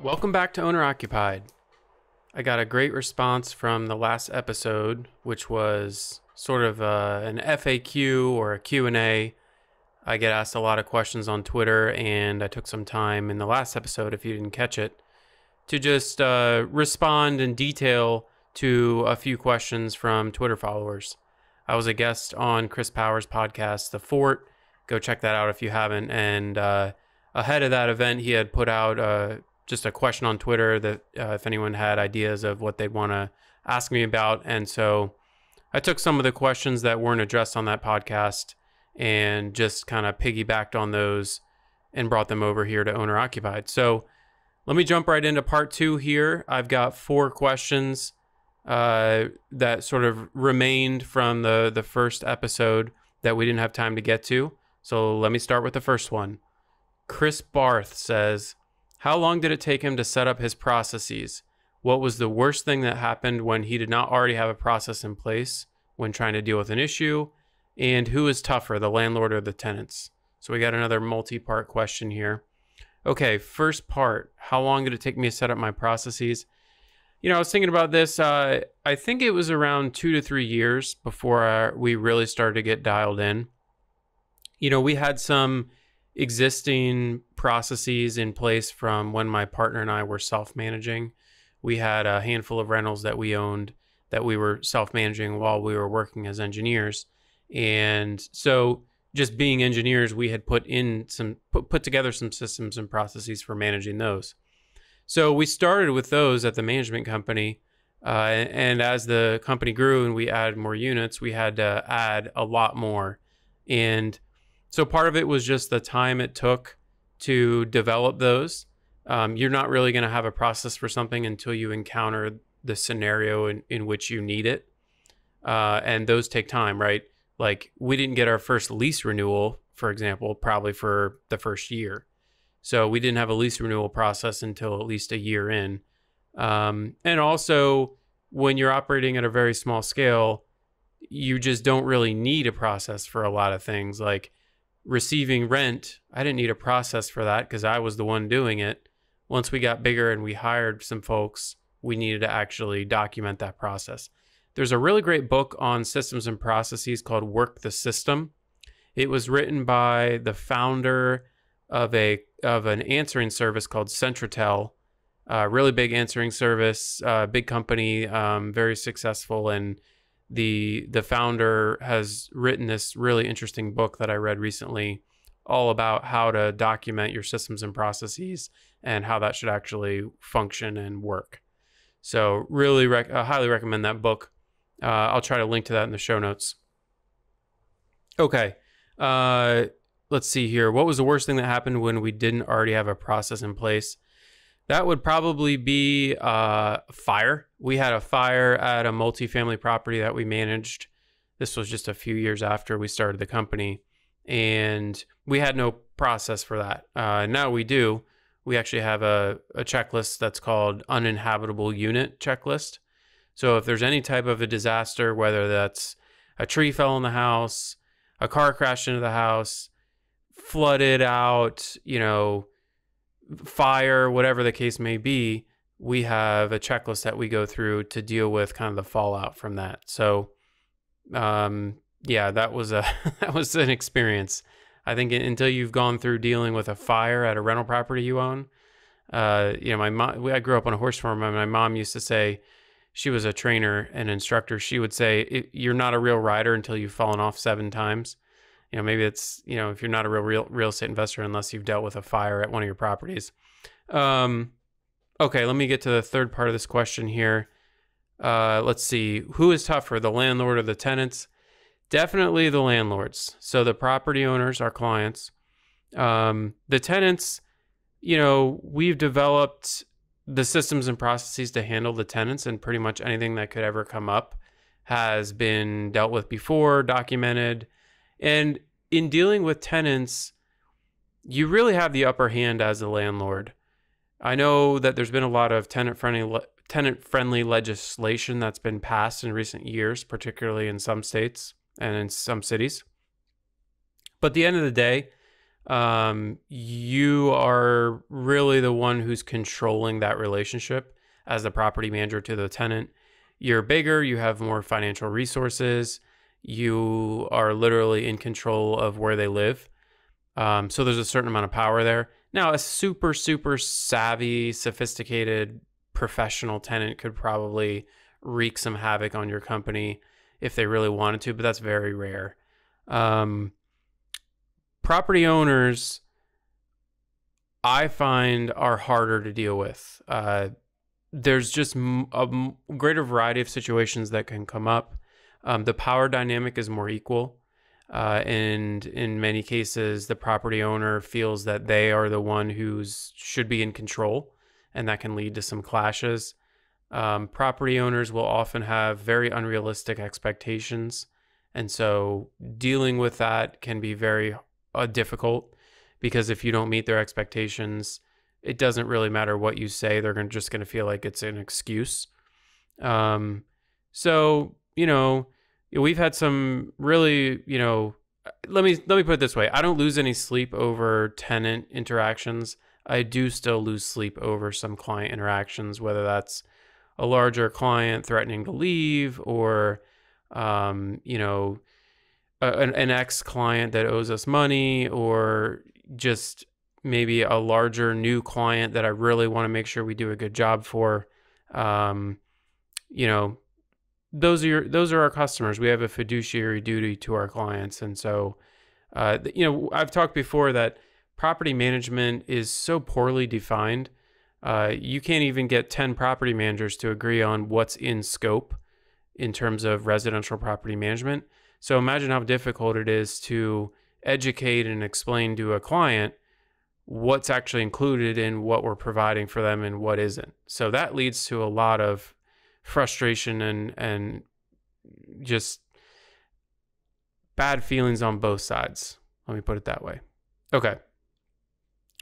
Welcome back to Owner Occupied. I got a great response from the last episode, which was sort of uh, an FAQ or a Q&A. I get asked a lot of questions on Twitter, and I took some time in the last episode, if you didn't catch it, to just uh, respond in detail to a few questions from Twitter followers. I was a guest on Chris Powers' podcast, The Fort. Go check that out if you haven't. And uh, ahead of that event, he had put out uh, just a question on Twitter that uh, if anyone had ideas of what they'd want to ask me about. And so I took some of the questions that weren't addressed on that podcast and just kind of piggybacked on those and brought them over here to Owner Occupied. So let me jump right into part two here. I've got four questions uh, that sort of remained from the, the first episode that we didn't have time to get to. So let me start with the first one. Chris Barth says, How long did it take him to set up his processes? What was the worst thing that happened when he did not already have a process in place when trying to deal with an issue? And who is tougher, the landlord or the tenants? So we got another multi part question here. Okay, first part How long did it take me to set up my processes? You know, I was thinking about this. Uh, I think it was around two to three years before uh, we really started to get dialed in. You know, we had some existing processes in place from when my partner and I were self managing. We had a handful of rentals that we owned that we were self managing while we were working as engineers. And so, just being engineers, we had put in some, put, put together some systems and processes for managing those. So, we started with those at the management company. Uh, and as the company grew and we added more units, we had to add a lot more. And so part of it was just the time it took to develop those. Um, you're not really going to have a process for something until you encounter the scenario in, in which you need it. Uh, and those take time, right? Like we didn't get our first lease renewal, for example, probably for the first year. So we didn't have a lease renewal process until at least a year in. Um, and also, when you're operating at a very small scale, you just don't really need a process for a lot of things. Like receiving rent, I didn't need a process for that because I was the one doing it. Once we got bigger and we hired some folks, we needed to actually document that process. There's a really great book on systems and processes called Work the System. It was written by the founder of a of an answering service called Centratel, a really big answering service, uh, big company, um, very successful, and the the founder has written this really interesting book that I read recently, all about how to document your systems and processes and how that should actually function and work. So, really, rec- I highly recommend that book. Uh, I'll try to link to that in the show notes. Okay, uh, let's see here. What was the worst thing that happened when we didn't already have a process in place? That would probably be uh, fire. We had a fire at a multifamily property that we managed. This was just a few years after we started the company, and we had no process for that. Uh, now we do. We actually have a, a checklist that's called uninhabitable unit checklist. So if there's any type of a disaster, whether that's a tree fell in the house, a car crashed into the house, flooded out, you know, fire, whatever the case may be, we have a checklist that we go through to deal with kind of the fallout from that. So, um, yeah, that was a that was an experience. I think until you've gone through dealing with a fire at a rental property you own, uh, you know, my mom. I grew up on a horse farm, and my mom used to say, she was a trainer and instructor. She would say, "You're not a real rider until you've fallen off seven times." You know maybe it's you know if you're not a real real real estate investor unless you've dealt with a fire at one of your properties. Um okay let me get to the third part of this question here. Uh let's see. Who is tougher the landlord or the tenants? Definitely the landlords. So the property owners our clients. Um the tenants you know we've developed the systems and processes to handle the tenants and pretty much anything that could ever come up has been dealt with before documented and in dealing with tenants, you really have the upper hand as a landlord. I know that there's been a lot of tenant friendly tenant friendly legislation that's been passed in recent years, particularly in some states and in some cities. But at the end of the day, um, you are really the one who's controlling that relationship as the property manager to the tenant. You're bigger, you have more financial resources, you are literally in control of where they live. Um, so there's a certain amount of power there. Now, a super, super savvy, sophisticated professional tenant could probably wreak some havoc on your company if they really wanted to, but that's very rare. Um, property owners, I find, are harder to deal with. Uh, there's just a greater variety of situations that can come up. Um, the power dynamic is more equal. Uh, and in many cases, the property owner feels that they are the one who's should be in control, and that can lead to some clashes. Um, property owners will often have very unrealistic expectations, and so dealing with that can be very uh, difficult because if you don't meet their expectations, it doesn't really matter what you say; they're gonna, just going to feel like it's an excuse. Um, so you know we've had some really, you know, let me let me put it this way. I don't lose any sleep over tenant interactions. I do still lose sleep over some client interactions, whether that's a larger client threatening to leave or um, you know, an, an ex client that owes us money or just maybe a larger new client that I really want to make sure we do a good job for. Um, you know, those are your, those are our customers. We have a fiduciary duty to our clients, and so uh, you know I've talked before that property management is so poorly defined. Uh, you can't even get ten property managers to agree on what's in scope in terms of residential property management. So imagine how difficult it is to educate and explain to a client what's actually included in what we're providing for them and what isn't. So that leads to a lot of frustration and and just bad feelings on both sides. Let me put it that way. Okay.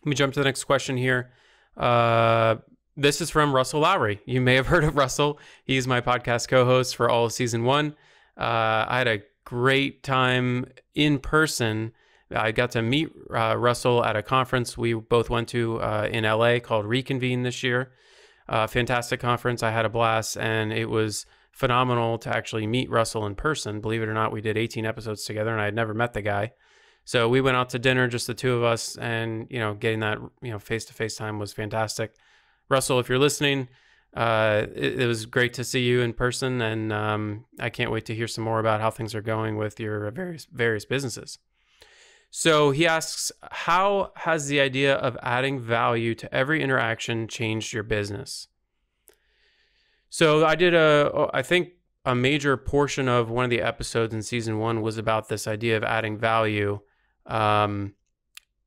Let me jump to the next question here. Uh, this is from Russell Lowry. You may have heard of Russell. He's my podcast co host for all of season one. Uh, I had a great time in person. I got to meet uh, Russell at a conference we both went to uh, in LA called Reconvene this year. Uh, fantastic conference. I had a blast, and it was phenomenal to actually meet Russell in person. Believe it or not, we did 18 episodes together, and I had never met the guy. So we went out to dinner, just the two of us, and you know, getting that you know face to face time was fantastic. Russell, if you're listening, uh, it, it, was great to see you in person, and um, I can't wait to hear some more about how things are going with your various various businesses. So he asks, how has the idea of adding value to every interaction changed your business? So I did a, I think a major portion of one of the episodes in season one was about this idea of adding value. Um,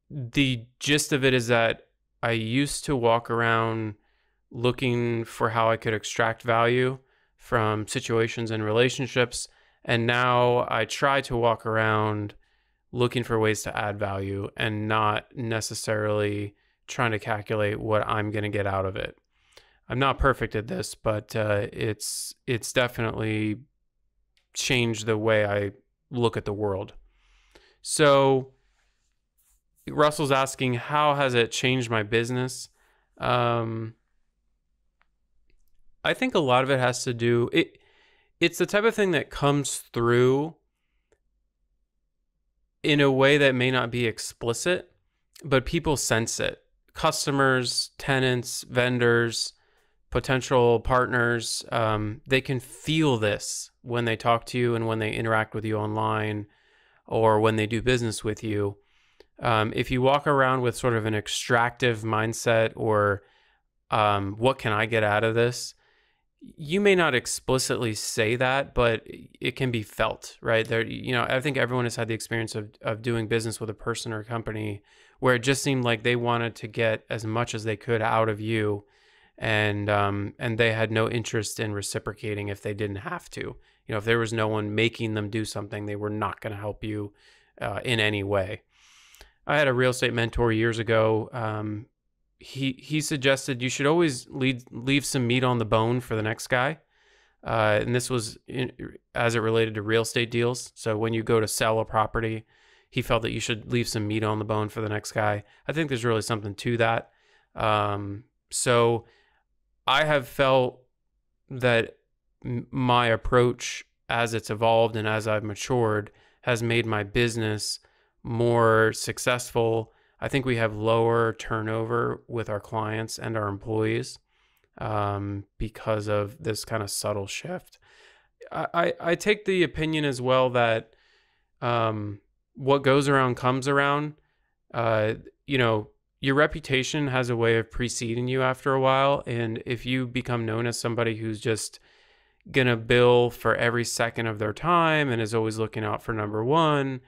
the gist of it is that I used to walk around looking for how I could extract value from situations and relationships. And now I try to walk around looking for ways to add value and not necessarily trying to calculate what I'm going to get out of it. I'm not perfect at this, but uh, it's it's definitely changed the way I look at the world. So Russell's asking, how has it changed my business? Um, I think a lot of it has to do it. It's the type of thing that comes through in a way that may not be explicit, but people sense it. Customers, tenants, vendors, potential partners, um, they can feel this when they talk to you and when they interact with you online or when they do business with you. Um, if you walk around with sort of an extractive mindset or um, what can I get out of this, you may not explicitly say that, but it can be felt, right? There, you know, I think everyone has had the experience of, of doing business with a person or a company where it just seemed like they wanted to get as much as they could out of you, and um, and they had no interest in reciprocating if they didn't have to. You know, if there was no one making them do something, they were not going to help you uh, in any way. I had a real estate mentor years ago. Um, he he suggested you should always leave leave some meat on the bone for the next guy. Uh, and this was in, as it related to real estate deals. So when you go to sell a property, he felt that you should leave some meat on the bone for the next guy. I think there's really something to that. Um, so I have felt that my approach as it's evolved and as I've matured has made my business more successful. I think we have lower turnover with our clients and our employees um, because of this kind of subtle shift. I, I, I take the opinion as well that um, what goes around comes around. Uh, you know, your reputation has a way of preceding you after a while. And if you become known as somebody who's just going to bill for every second of their time and is always looking out for number one,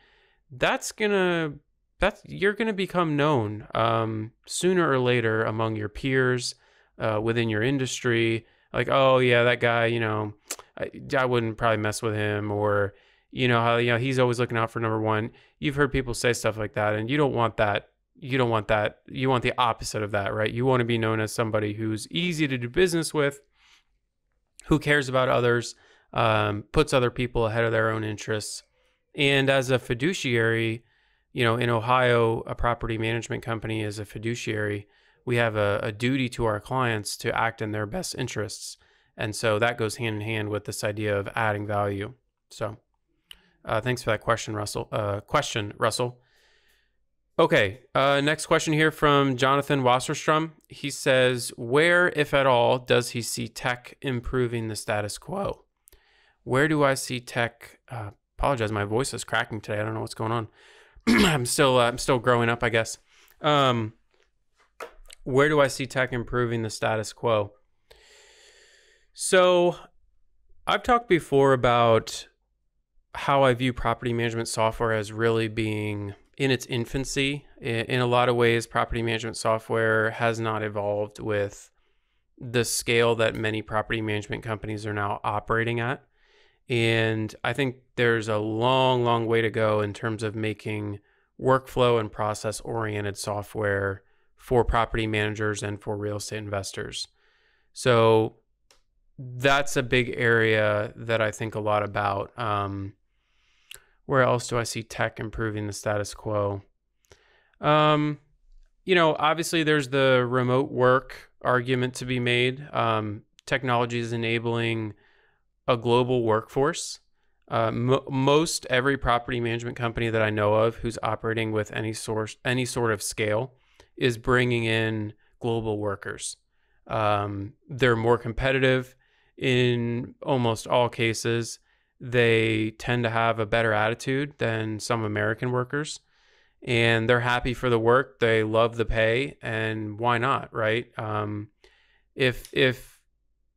that's going to that's you're going to become known um, sooner or later among your peers uh, within your industry. Like oh yeah that guy you know I, I wouldn't probably mess with him or you know how you know he's always looking out for number one. You've heard people say stuff like that and you don't want that you don't want that you want the opposite of that right? You want to be known as somebody who's easy to do business with who cares about others um, puts other people ahead of their own interests. And as a fiduciary you know in ohio a property management company is a fiduciary we have a, a duty to our clients to act in their best interests and so that goes hand in hand with this idea of adding value so uh, thanks for that question, Russell. Uh, question, Russell. Okay, uh, next question here from Jonathan Wasserstrom. He says, Where, if at all, does he see tech improving the status quo? Where do I see tech? Uh, apologize, my voice is cracking today. I don't know what's going on. I'm still, uh, I'm still growing up, I guess. Um, where do I see tech improving the status quo? So, I've talked before about how I view property management software as really being in its infancy. In a lot of ways, property management software has not evolved with the scale that many property management companies are now operating at. And I think there's a long, long way to go in terms of making workflow and process oriented software for property managers and for real estate investors. So that's a big area that I think a lot about. Um, where else do I see tech improving the status quo? Um, you know, obviously there's the remote work argument to be made. Um, technology is enabling a global workforce. Uh, most every property management company that I know of who's operating with any source, any sort of scale, is bringing in global workers. Um, they're more competitive in almost all cases they tend to have a better attitude than some American workers. And they're happy for the work. They love the pay, and why not, right? Um, if if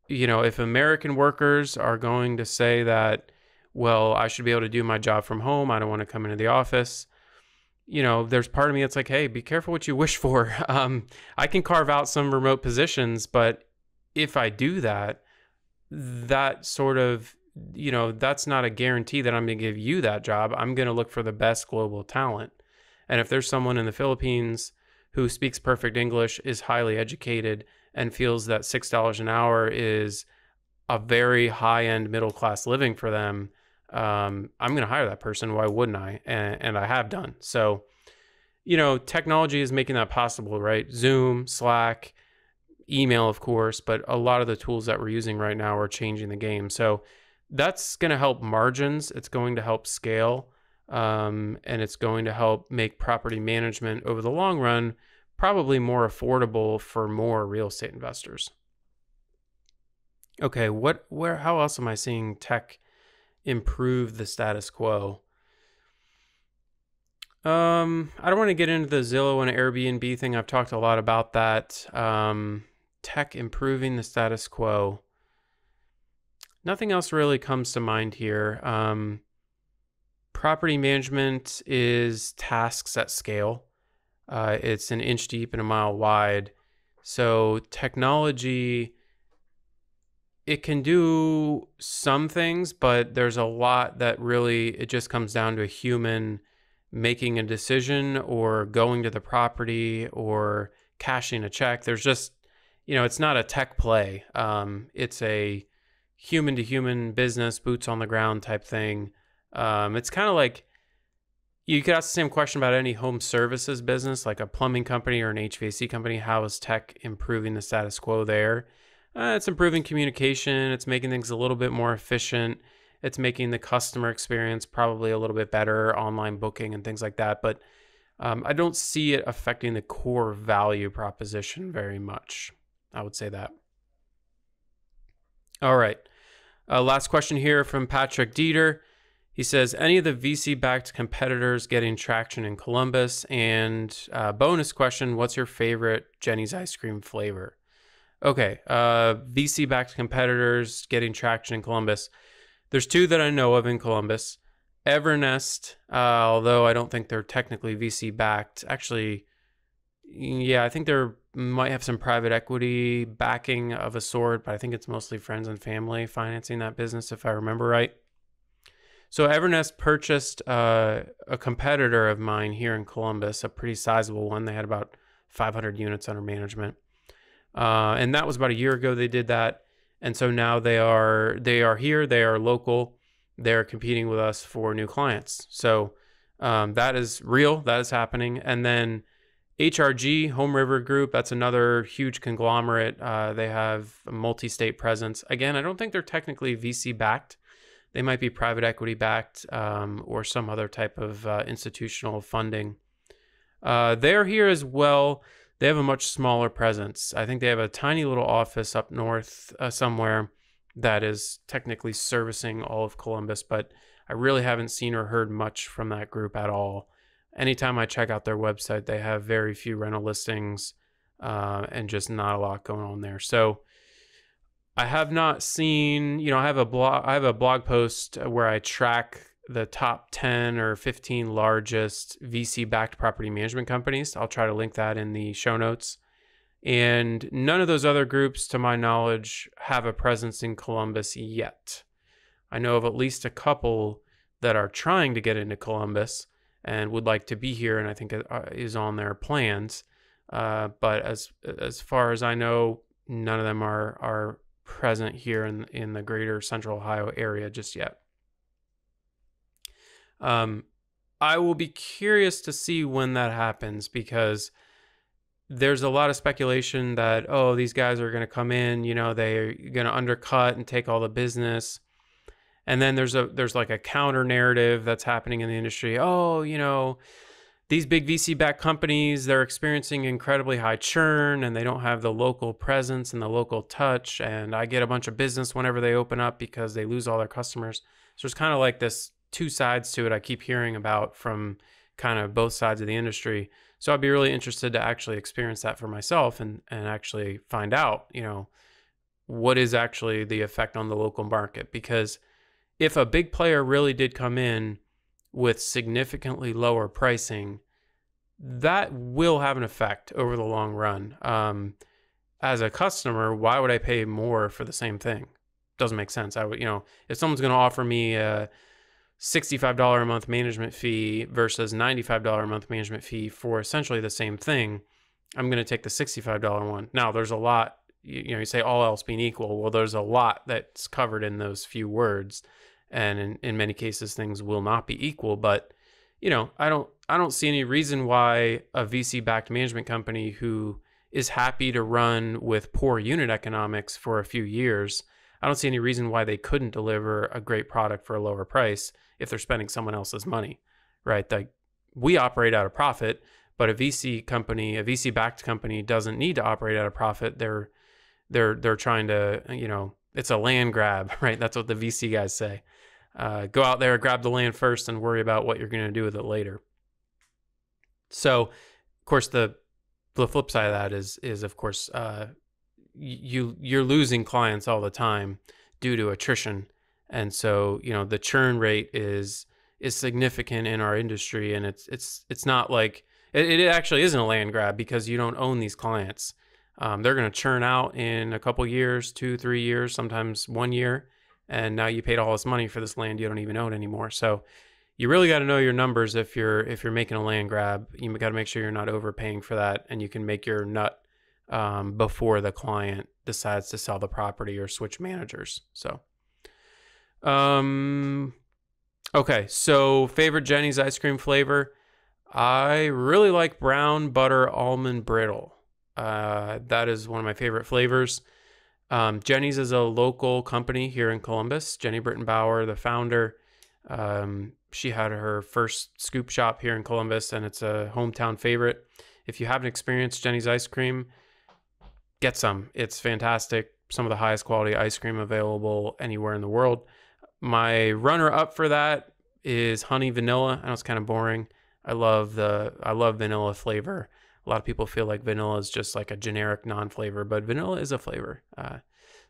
you know if American workers are going to say that, well, I should be able to do my job from home. I don't want to come into the office. You know, there's part of me that's like, hey, be careful what you wish for. Um, I can carve out some remote positions, but if I do that, that sort of you know, that's not a guarantee that I'm going to give you that job. I'm going to look for the best global talent. And if there's someone in the Philippines who speaks perfect English, is highly educated, and feels that $6 an hour is a very high end middle class living for them, um, I'm going to hire that person. Why wouldn't I? And, and I have done. So, you know, technology is making that possible, right? Zoom, Slack, email, of course, but a lot of the tools that we're using right now are changing the game. So, that's going to help margins. It's going to help scale. Um, and it's going to help make property management over the long run probably more affordable for more real estate investors. Okay, what where how else am I seeing tech improve the status quo? Um, I don't want to get into the Zillow and Airbnb thing. I've talked a lot about that. Um, tech improving the status quo nothing else really comes to mind here. Um, property management is tasks at scale. Uh, it's an inch deep and a mile wide. So technology, it can do some things, but there's a lot that really it just comes down to a human making a decision or going to the property or cashing a check. There's just, you know, it's not a tech play. Um, it's a human to human business, boots on the ground type thing. Um, it's kind of like you could ask the same question about any home services business, like a plumbing company or an HVAC company. How is tech improving the status quo there? Uh, it's improving communication. It's making things a little bit more efficient. It's making the customer experience probably a little bit better, online booking and things like that. But um, I don't see it affecting the core value proposition very much. I would say that. All right. Uh, last question here from Patrick Dieter. He says, any of the VC backed competitors getting traction in Columbus? And uh, bonus question, what's your favorite Jeni's ice cream flavor? Okay, uh, VC backed competitors getting traction in Columbus. There's two that I know of in Columbus. Evernest, uh, although I don't think they're technically VC backed. Actually, yeah, I think they might have some private equity backing of a sort, but I think it's mostly friends and family financing that business, if I remember right. So Evernest purchased uh, a competitor of mine here in Columbus, a pretty sizable one. They had about 500 units under management, uh, and that was about a year ago. They did that, and so now they are they are here. They are local. They're competing with us for new clients. So um, that is real. That is happening. And then HRG Home River Group. That's another huge conglomerate. Uh, they have a multi-state presence. Again, I don't think they're technically VC backed they might be private equity backed um, or some other type of uh, institutional funding. Uh, they're here as well. They have a much smaller presence. I think they have a tiny little office up north uh, somewhere that is technically servicing all of Columbus, but I really haven't seen or heard much from that group at all. Anytime I check out their website, they have very few rental listings uh, and just not a lot going on there. So, I have not seen, you know, I have a blog I have a blog post where I track the top 10 or 15 largest VC backed property management companies. I'll try to link that in the show notes. And none of those other groups, to my knowledge, have a presence in Columbus yet. I know of at least a couple that are trying to get into Columbus and would like to be here, and I think uh, is on their plans. Uh, but as as far as I know, none of them are are present here in in the greater central Ohio area just yet. Um, I will be curious to see when that happens because there's a lot of speculation that oh these guys are going to come in, you know, they're going to undercut and take all the business. And then there's a there's like a counter narrative that's happening in the industry. Oh, you know, these big VC backed companies, they're experiencing incredibly high churn and they don't have the local presence and the local touch. And I get a bunch of business whenever they open up because they lose all their customers. So it's kind of like this two sides to it I keep hearing about from kind of both sides of the industry. So I'd be really interested to actually experience that for myself and, and actually find out, you know, what is actually the effect on the local market. Because if a big player really did come in with significantly lower pricing, that will have an effect over the long run. Um, as a customer, why would I pay more for the same thing? Doesn't make sense. I would, you know, if someone's going to offer me a $65 a month management fee versus $95 a month management fee for essentially the same thing, I'm going to take the $65 one. Now, there's a lot, you know, you say all else being equal. Well, there's a lot that's covered in those few words and in, in many cases things will not be equal. But you know i don't i don't see any reason why a vc backed management company who is happy to run with poor unit economics for a few years i don't see any reason why they couldn't deliver a great product for a lower price if they're spending someone else's money right? Like we operate at a profit but a vc company a vc backed company doesn't need to operate at a profit. They're they're they're trying to you know it's a land grab right? That's what the vc guys say uh, go out there, grab the land first, and worry about what you're going to do with it later. So, of course, the the flip side of that is is of course uh, you you're losing clients all the time due to attrition, and so you know the churn rate is is significant in our industry, and it's it's it's not like it, it actually isn't a land grab because you don't own these clients. Um, they're going to churn out in a couple years, two, three years, sometimes one year, and now you paid all this money for this land you don't even own anymore. So you really got to know your numbers if you're if you're making a land grab. You got to make sure you're not overpaying for that, and you can make your nut um, before the client decides to sell the property or switch managers. So, um, Okay, so favorite Jeni's ice cream flavor. I really like brown butter almond brittle. Uh, that is one of my favorite flavors. Um, Jeni's is a local company here in Columbus. Jeni Britton Bauer, the founder, um, she had her first scoop shop here in Columbus, and it's a hometown favorite. If you haven't experienced Jeni's ice cream, get some. It's fantastic. Some of the highest quality ice cream available anywhere in the world. My runner up for that is honey vanilla. I know it's kind of boring. I love the I love vanilla flavor. A lot of people feel like vanilla is just like a generic non-flavor, but vanilla is a flavor. Uh,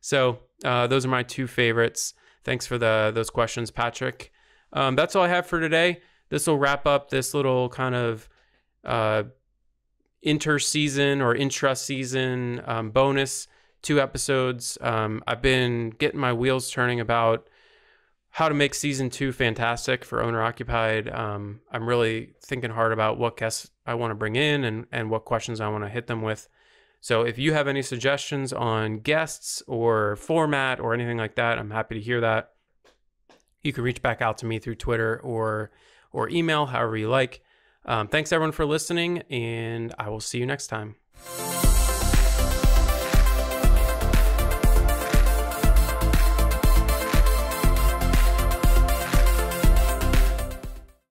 so uh, those are my two favorites. Thanks for the those questions, Patrick. Um, that's all I have for today. This will wrap up this little kind of uh, inter-season or intra-season um, bonus two episodes. Um, I've been getting my wheels turning about how to make season two fantastic for owner occupied. Um, I'm really thinking hard about what guests I want to bring in and, and what questions I want to hit them with. So if you have any suggestions on guests or format or anything like that, I'm happy to hear that. You can reach back out to me through Twitter or or email, however you like. Um, thanks everyone for listening, and I will see you next time.